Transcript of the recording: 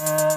Uh...